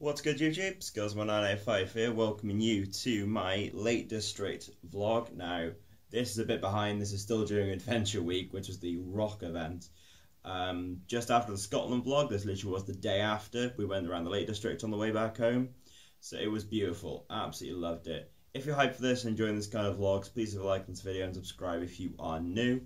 What's good YouTube? Skilzin1985 here, welcoming you to my Lake District vlog. Now, this is a bit behind, this is still during Adventure Week, which was the rock event. Um, just after the Scotland vlog, this literally was the day after, we went around the Lake District on the way back home. So it was beautiful, absolutely loved it. If you're hyped for this and enjoying this kind of vlogs, please leave a like on this video and subscribe if you are new.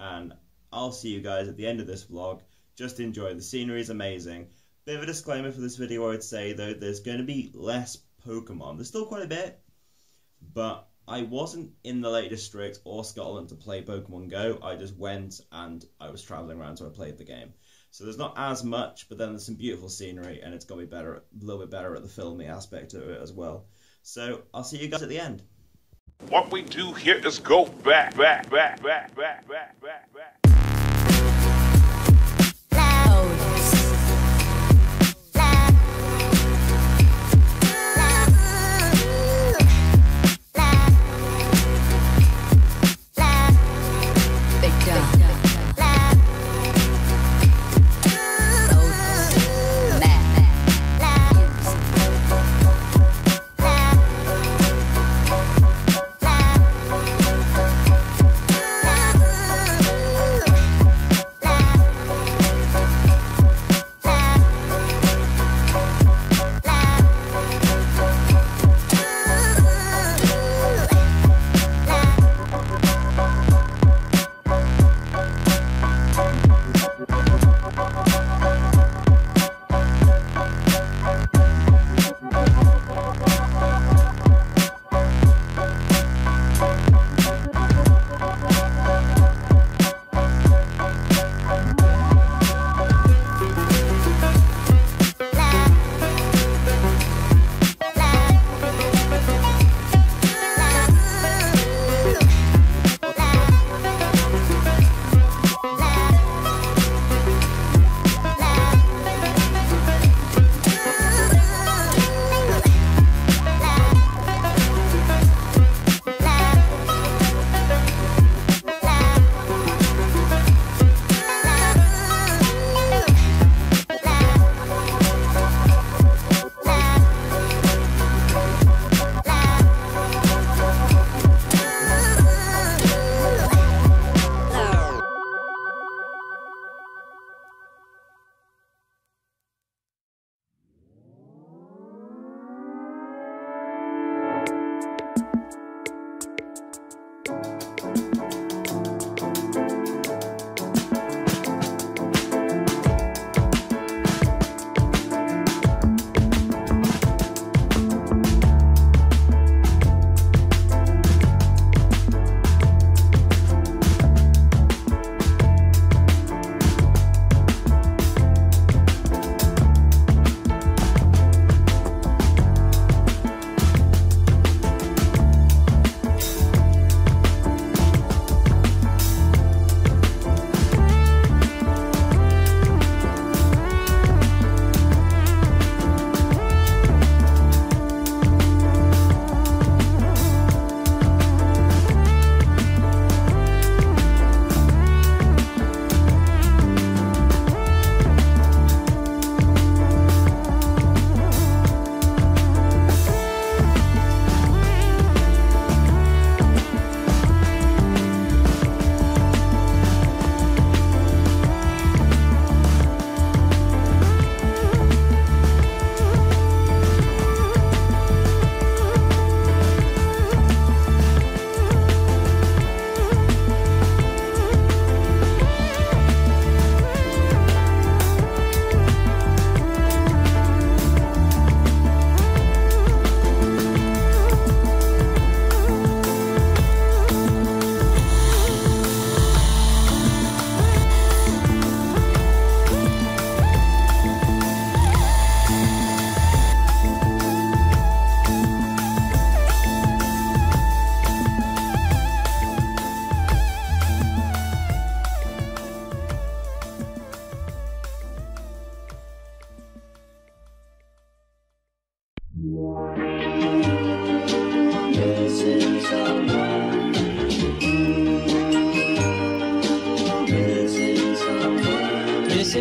And I'll see you guys at the end of this vlog. Just enjoy, the scenery is amazing. Bit of a disclaimer for this video, I would say though, there's going to be less Pokemon. There's still quite a bit, but I wasn't in the Lake District or Scotland to play Pokemon Go. I just went and I was traveling around, so I played the game. So there's not as much, but then there's some beautiful scenery, and it's going to be better, a little bit better at the filming aspect of it as well. So I'll see you guys at the end. What we do here is go back, back, back, back, back, back, back, back. Missing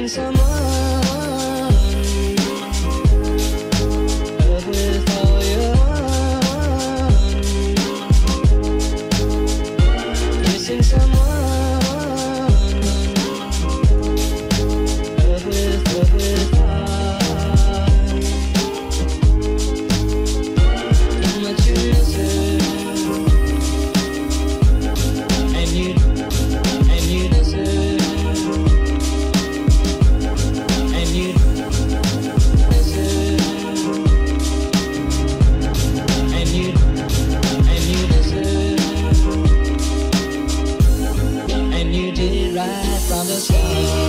someone. seus filhos.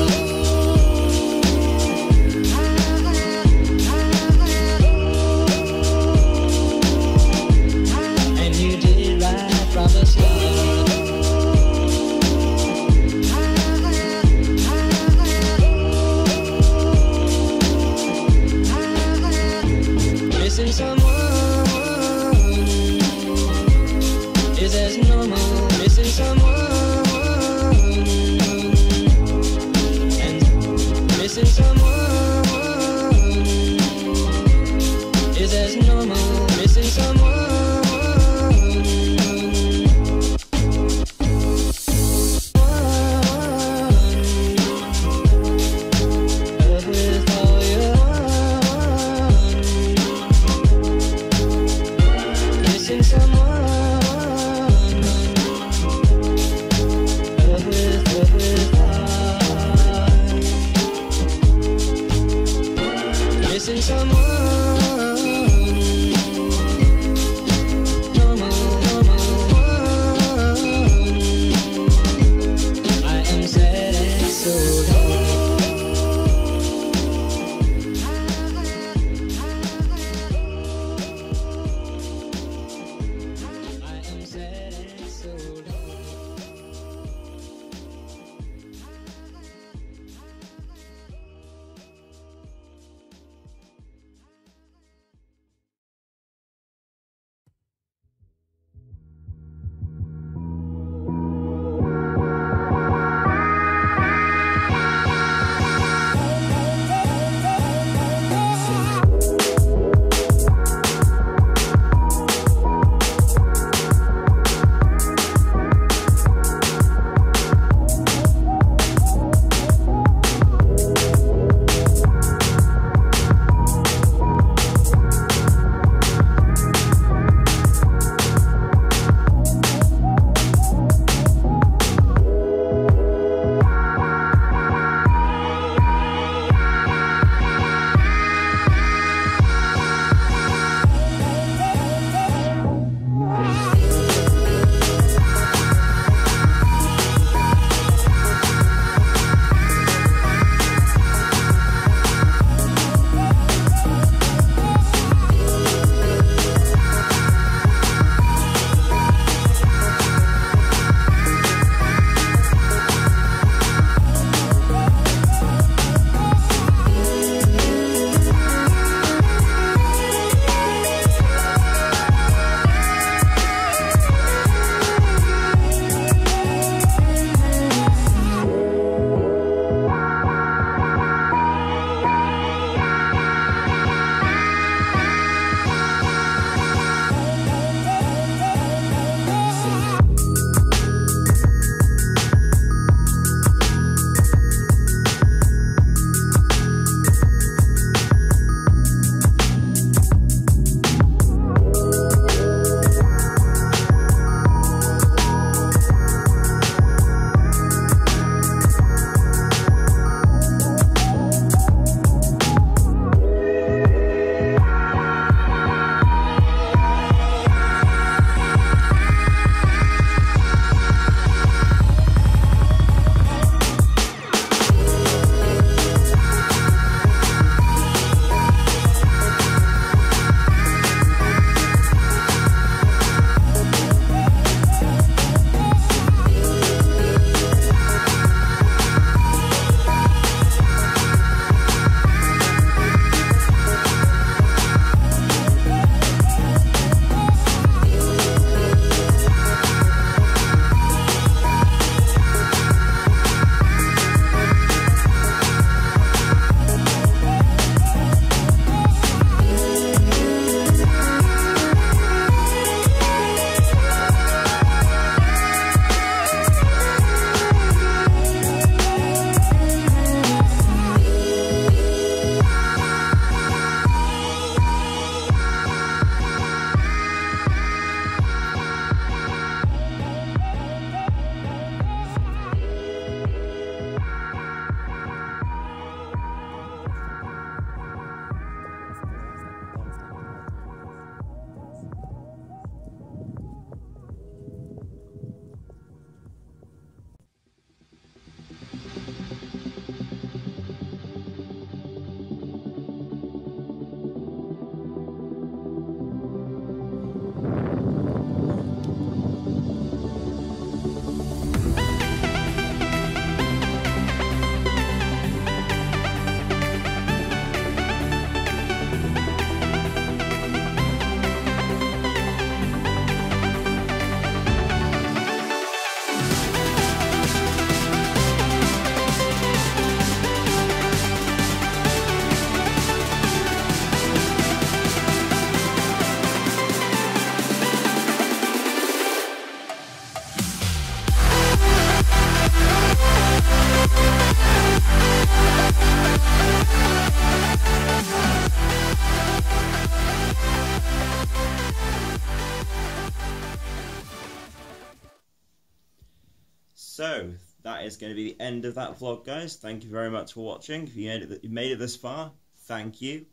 Is going to be the end of that vlog, guys. Thank you very much for watching. If you made it, you made it this far, thank you.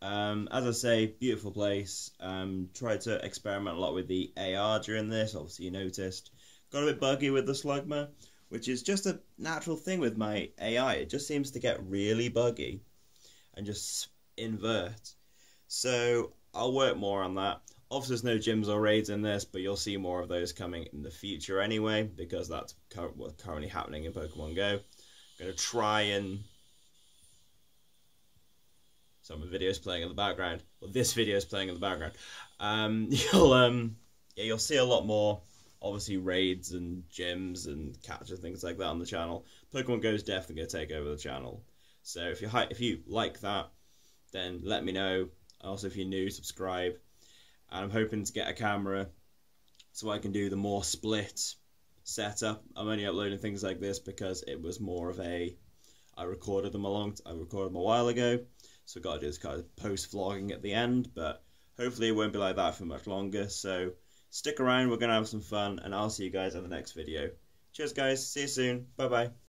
Um, as I say, beautiful place. Um, tried to experiment a lot with the AR during this. Obviously, you noticed. Got a bit buggy with the Slugma, which is just a natural thing with my AI. It just seems to get really buggy and just invert. So I'll work more on that. Obviously, there's no gyms or raids in this, but you'll see more of those coming in the future anyway, because that's what's currently happening in Pokemon Go. I'm going to try and. Some of videos playing in the background. Well, this video is playing in the background. Um, you'll um, yeah, you'll see a lot more. Obviously, raids and gyms and capture things like that on the channel. Pokemon Go is definitely going to take over the channel. So if you if you like that, then let me know. Also, if you're new, subscribe. And I'm hoping to get a camera so I can do the more split setup. I'm only uploading things like this because it was more of a. I recorded them a long. I recorded them a while ago, so I've got to do this kind of post vlogging at the end. But hopefully, it won't be like that for much longer. So stick around. We're gonna have some fun, and I'll see you guys in the next video. Cheers, guys. See you soon. Bye bye.